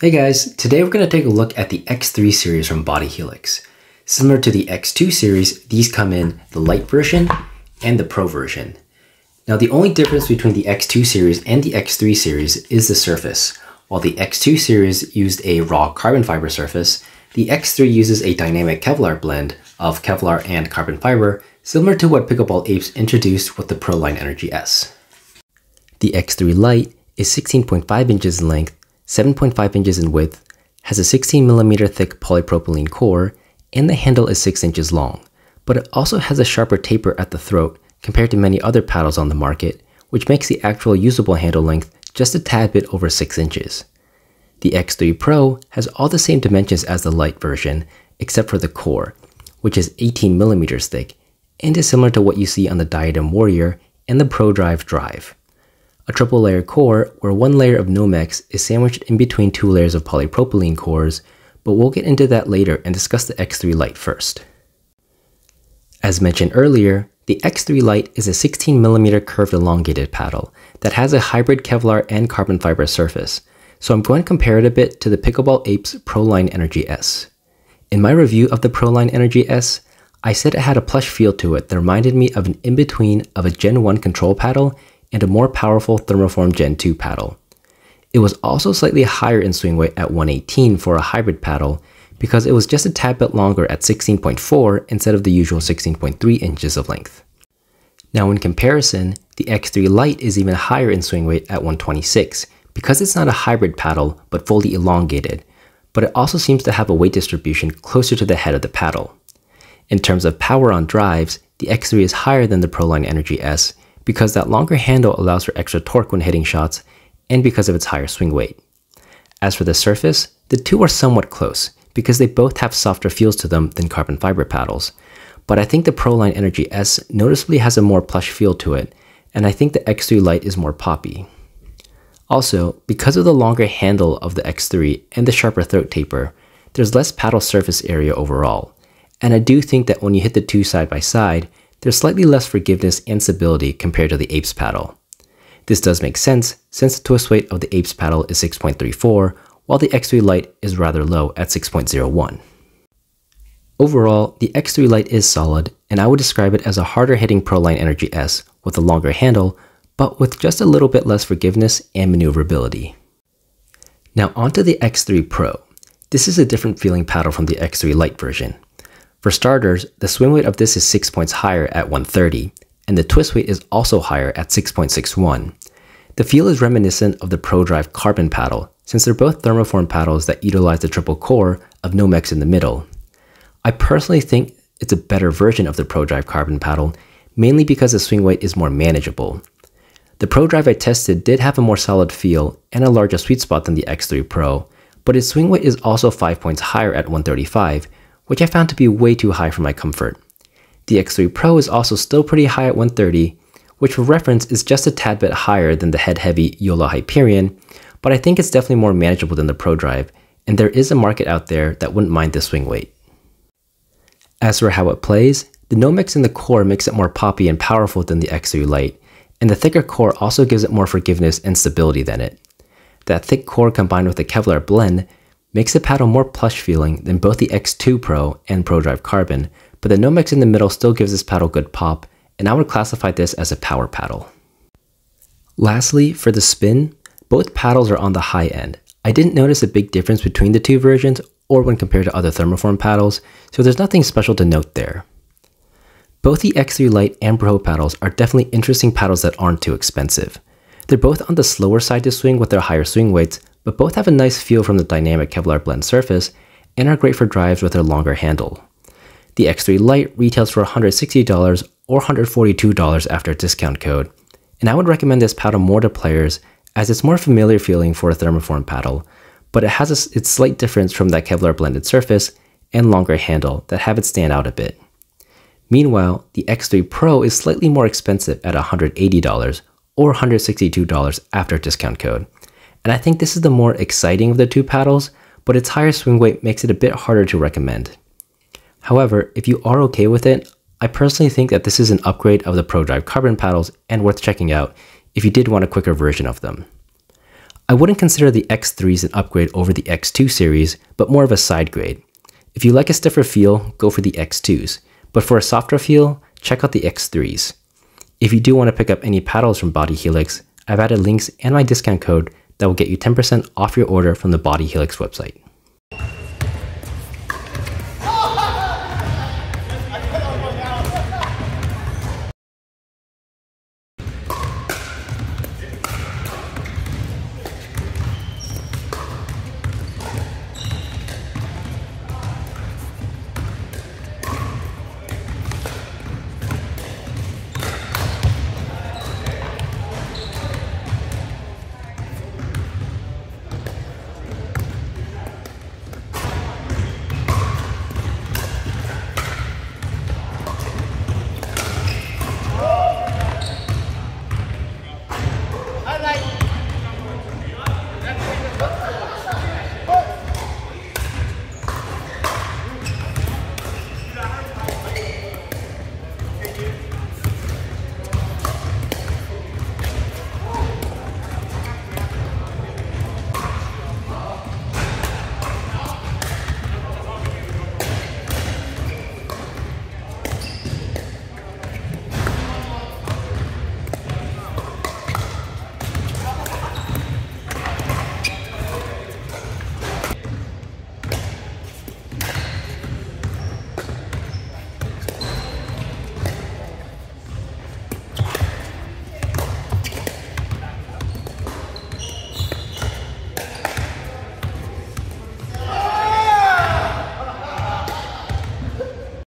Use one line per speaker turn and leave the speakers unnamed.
Hey guys, today we're going to take a look at the X3 series from Body Helix. Similar to the X2 series, these come in the light version and the pro version. Now the only difference between the X2 series and the X3 series is the surface. While the X2 series used a raw carbon fiber surface, the X3 uses a dynamic Kevlar blend of Kevlar and carbon fiber, similar to what Pickleball Apes introduced with the Proline Energy S. The X3 Lite is 16.5 inches in length 7.5 inches in width, has a 16mm thick polypropylene core, and the handle is 6 inches long, but it also has a sharper taper at the throat compared to many other paddles on the market, which makes the actual usable handle length just a tad bit over 6 inches. The X3 Pro has all the same dimensions as the light version, except for the core, which is 18mm thick, and is similar to what you see on the Diadem Warrior and the ProDrive Drive a triple layer core where one layer of Nomex is sandwiched in between two layers of polypropylene cores, but we'll get into that later and discuss the X3 Lite first. As mentioned earlier, the X3 Lite is a 16mm curved elongated paddle that has a hybrid Kevlar and carbon fiber surface, so I'm going to compare it a bit to the Pickleball Apes Proline Energy S. In my review of the Proline Energy S, I said it had a plush feel to it that reminded me of an in-between of a Gen 1 control paddle and a more powerful Thermoform Gen 2 paddle. It was also slightly higher in swing weight at 118 for a hybrid paddle because it was just a tad bit longer at 16.4 instead of the usual 16.3 inches of length. Now in comparison, the X3 Lite is even higher in swing weight at 126 because it's not a hybrid paddle but fully elongated, but it also seems to have a weight distribution closer to the head of the paddle. In terms of power on drives, the X3 is higher than the Proline Energy S because that longer handle allows for extra torque when hitting shots and because of its higher swing weight. As for the surface, the two are somewhat close because they both have softer feels to them than carbon fiber paddles, but I think the Proline Energy S noticeably has a more plush feel to it, and I think the X3 Lite is more poppy. Also, because of the longer handle of the X3 and the sharper throat taper, there's less paddle surface area overall, and I do think that when you hit the two side by side, there's slightly less forgiveness and stability compared to the Apes paddle. This does make sense since the twist weight of the Apes paddle is 6.34, while the X3 Lite is rather low at 6.01. Overall, the X3 Lite is solid, and I would describe it as a harder hitting Proline Energy S with a longer handle, but with just a little bit less forgiveness and maneuverability. Now onto the X3 Pro. This is a different feeling paddle from the X3 Lite version. For starters, the swing weight of this is 6 points higher at 130, and the twist weight is also higher at 6.61. The feel is reminiscent of the ProDrive carbon paddle, since they're both thermoform paddles that utilize the triple core of Nomex in the middle. I personally think it's a better version of the ProDrive carbon paddle, mainly because the swing weight is more manageable. The ProDrive I tested did have a more solid feel and a larger sweet spot than the X3 Pro, but its swing weight is also 5 points higher at 135, which I found to be way too high for my comfort. The X3 Pro is also still pretty high at 130, which for reference is just a tad bit higher than the head-heavy JOOLA Hyperion, but I think it's definitely more manageable than the Pro Drive, and there is a market out there that wouldn't mind the swing weight. As for how it plays, the Nomex in the core makes it more poppy and powerful than the X3 Lite, and the thicker core also gives it more forgiveness and stability than it. That thick core combined with the Kevlar blend makes the paddle more plush feeling than both the X2 Pro and ProDrive Carbon, but the Nomex in the middle still gives this paddle good pop, and I would classify this as a power paddle. Lastly, for the spin, both paddles are on the high end. I didn't notice a big difference between the two versions or when compared to other thermoform paddles, so there's nothing special to note there. Both the X3 Lite and Pro paddles are definitely interesting paddles that aren't too expensive. They're both on the slower side to swing with their higher swing weights, but both have a nice feel from the dynamic Kevlar blend surface and are great for drives with their longer handle. The X3 Lite retails for $160 or $142 after discount code, and I would recommend this paddle more to players as it's more familiar feeling for a thermoform paddle, but it has a, its slight difference from that Kevlar blended surface and longer handle that have it stand out a bit. Meanwhile, the X3 Pro is slightly more expensive at $180 or $162 after discount code, and I think this is the more exciting of the two paddles, but its higher swing weight makes it a bit harder to recommend. However, if you are okay with it, I personally think that this is an upgrade of the ProDrive carbon paddles and worth checking out if you did want a quicker version of them. I wouldn't consider the X3s an upgrade over the X2 series, but more of a side grade. If you like a stiffer feel, go for the X2s, but for a softer feel, check out the X3s. If you do want to pick up any paddles from Body Helix, I've added links and my discount code that will get you 10% off your order from the Body Helix website.